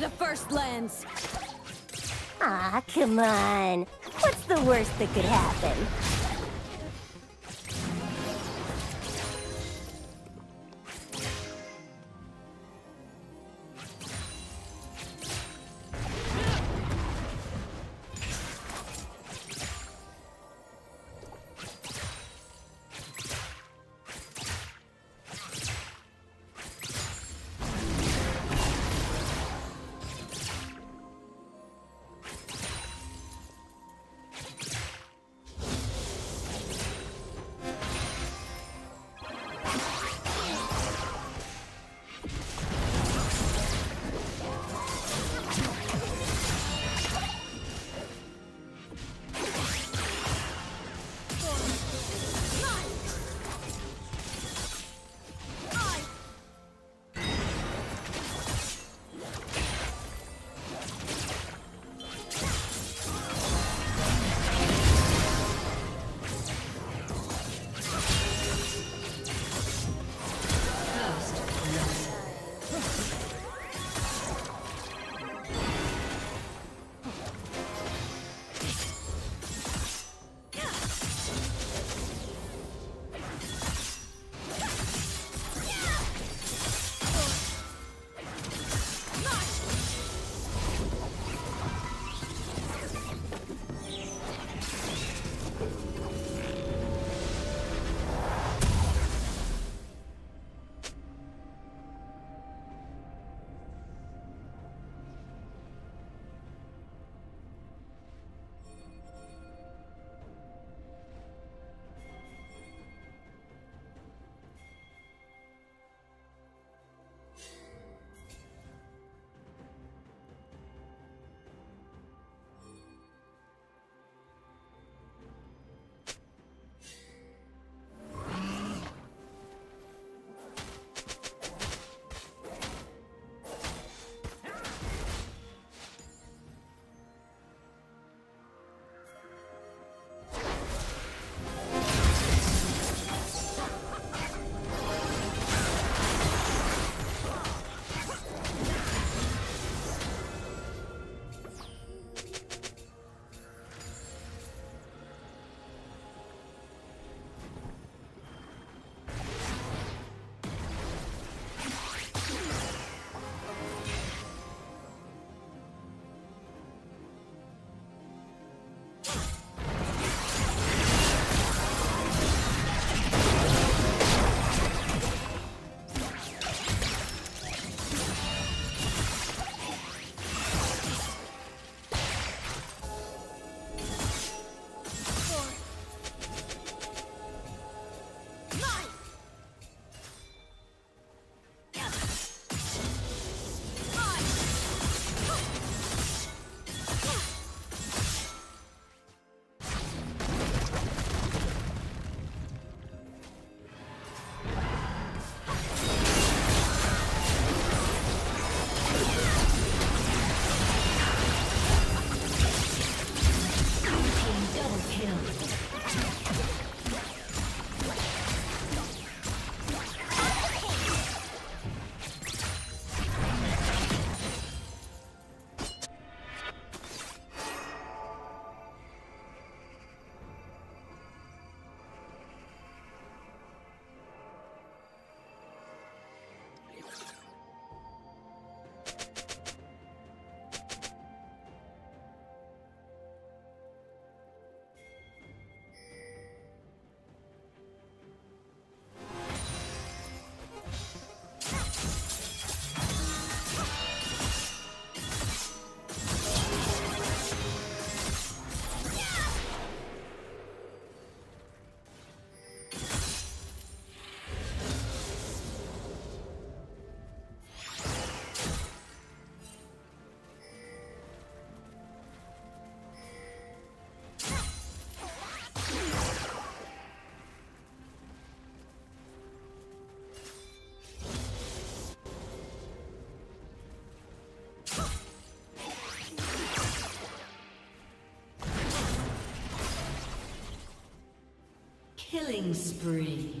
the First Lands! Ah, come on. What's the worst that could happen? Killing spree.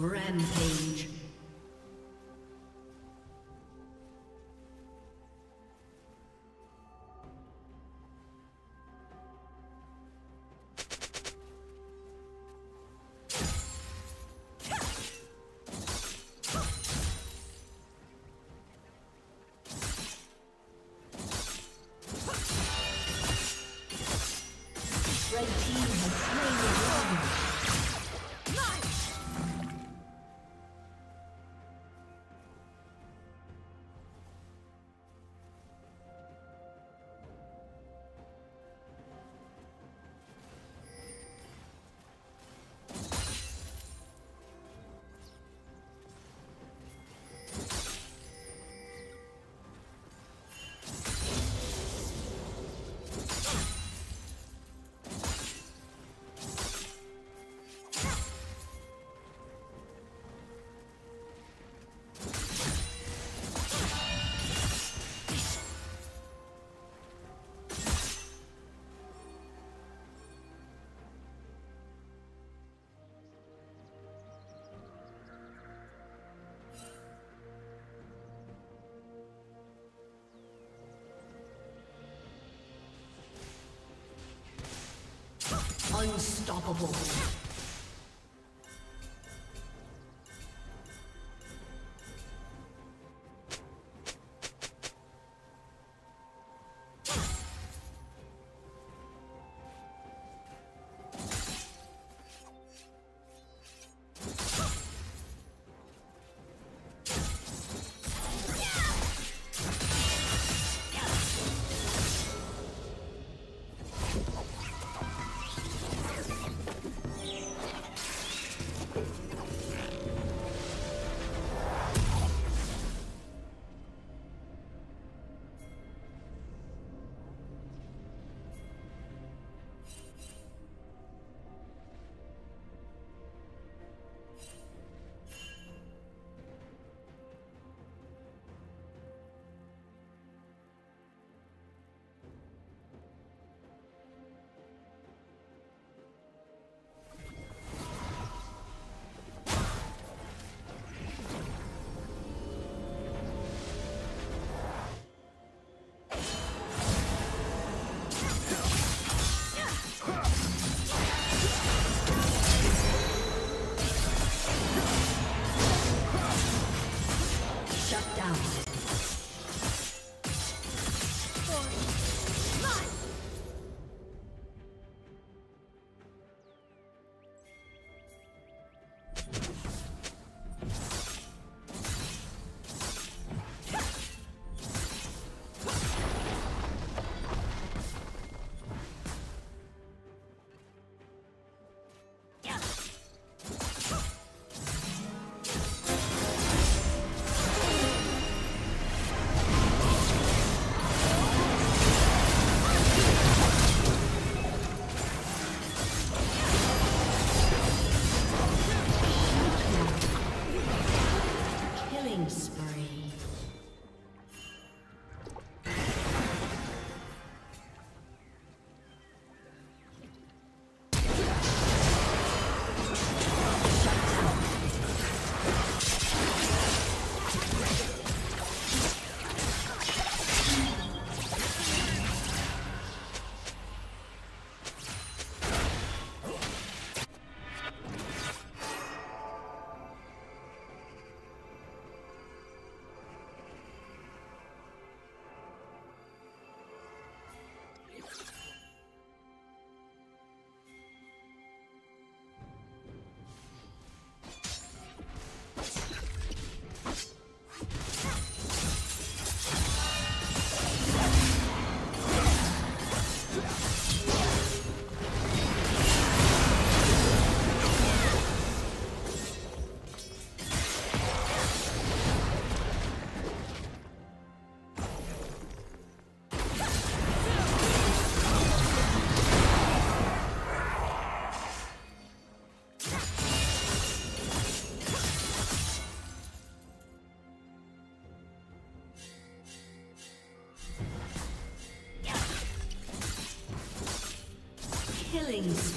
Rampage. Unstoppable.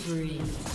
Spree.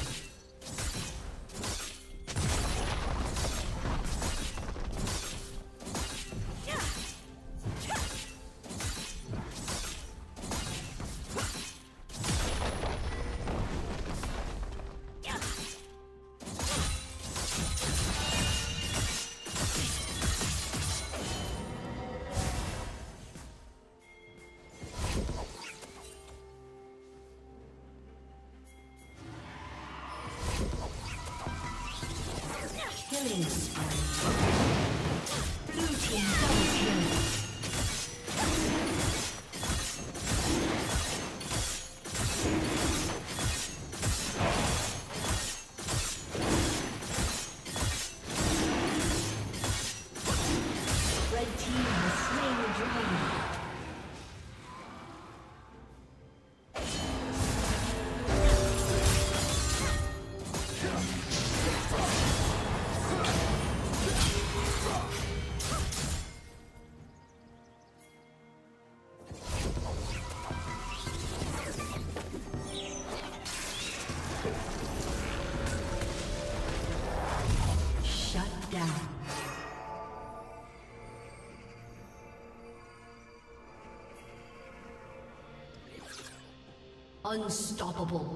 Unstoppable.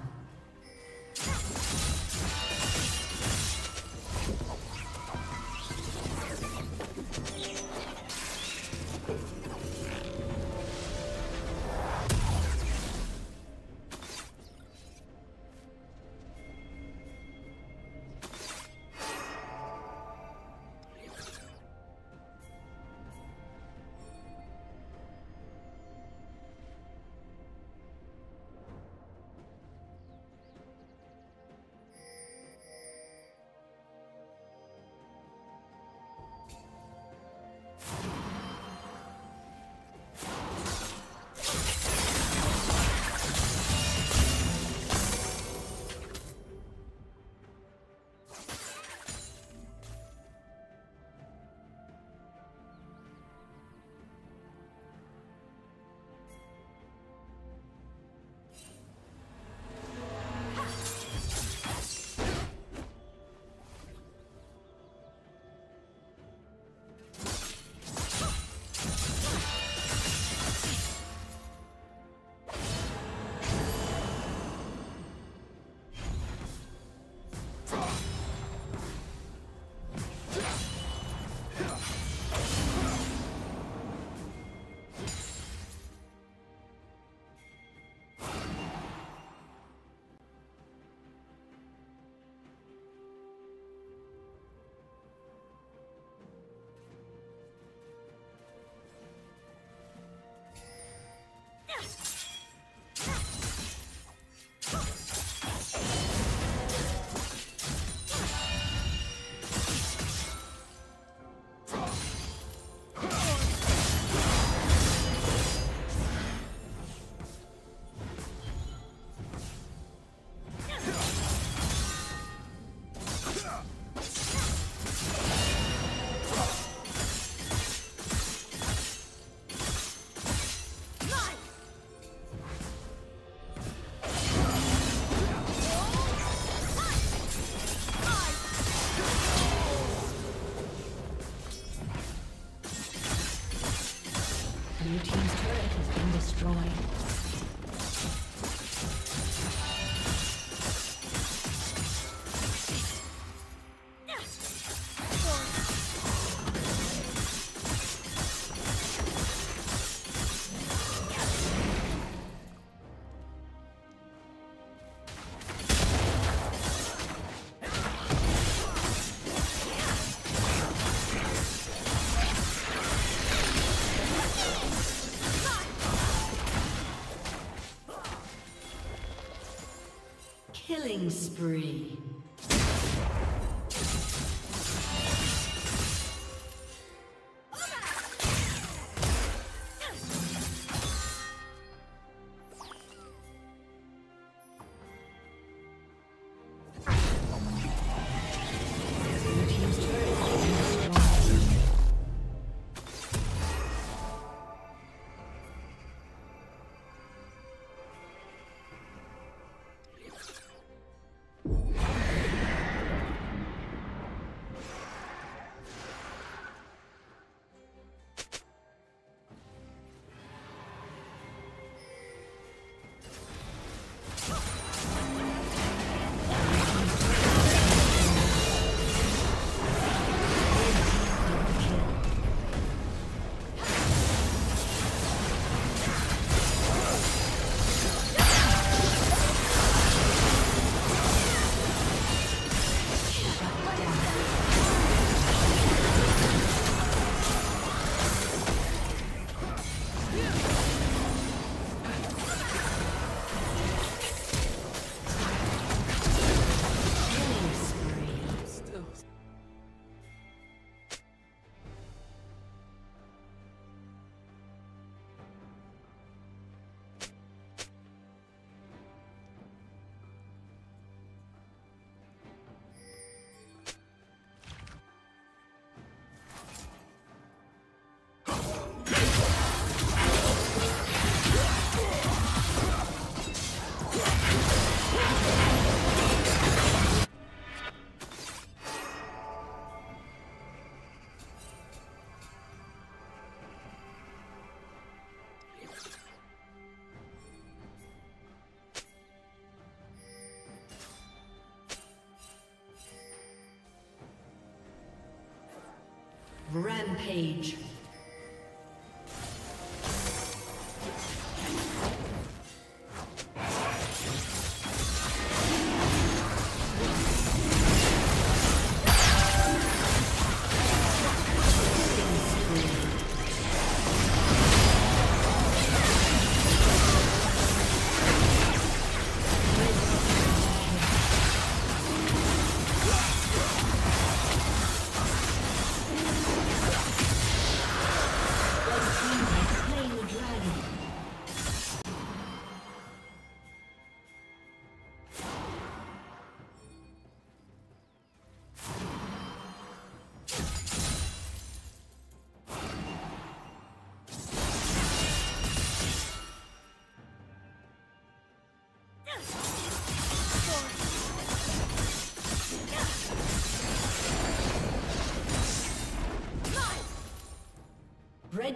Killing spree. Rampage.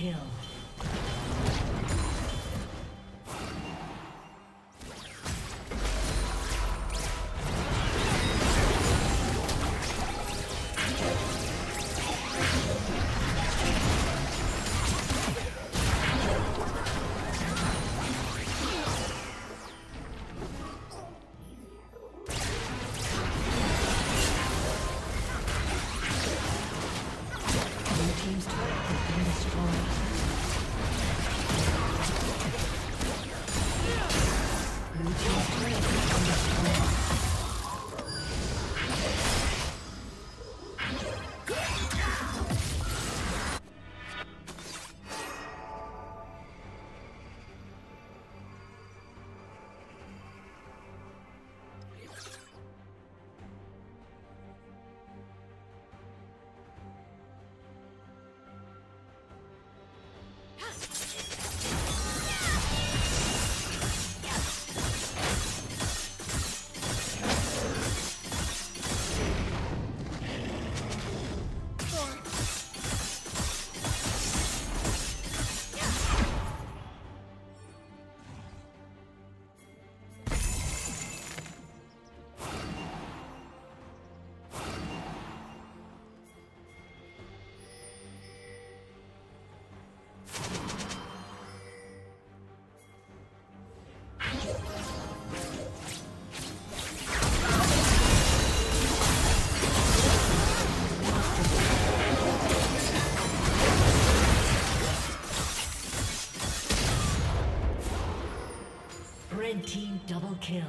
kill. Kill.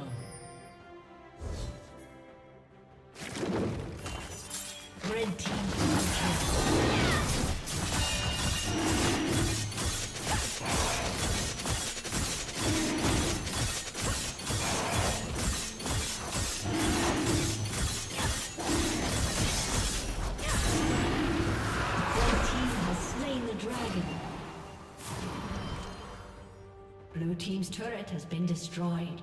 Red team. Blue team's turret has been destroyed.